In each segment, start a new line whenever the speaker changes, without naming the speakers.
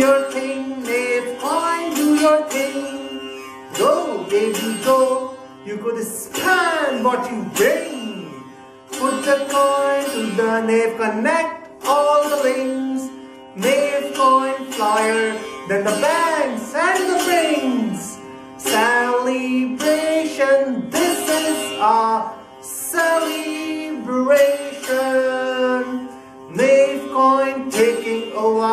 your thing, Knavecoin, do your thing. Go, baby, go. You could spend what you bring. Put the coin to the Nave, connect all the links. Knavecoin flyer, then the banks and the rings. Celebration, this is a celebration. Knavecoin taking over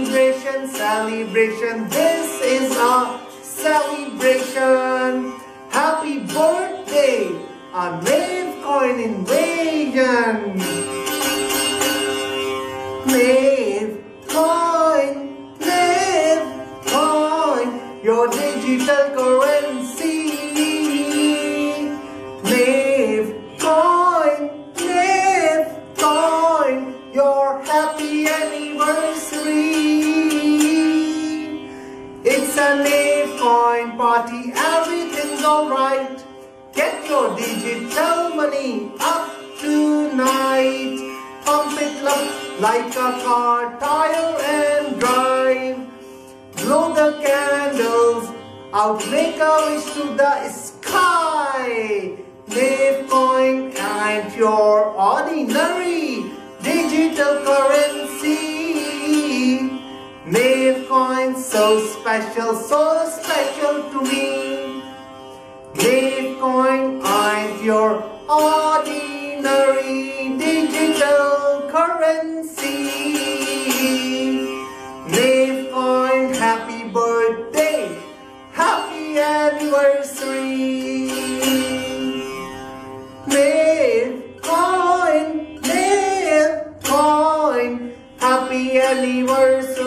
Celebration, celebration, this is a celebration. Happy birthday, a Knavecoin invasion. Nave coin, Nave coin, your digital currency. Happy anniversary. It's a Knavecoin party, everything's alright. Get your digital money up tonight. Pump it up like a car tire and drive. Blow the candles out, make a wish to the sky. Knavecoin and your ordinary digital currency. Made coin so special, so special to me. Made coin aren't your ordinary digital currency. belly worse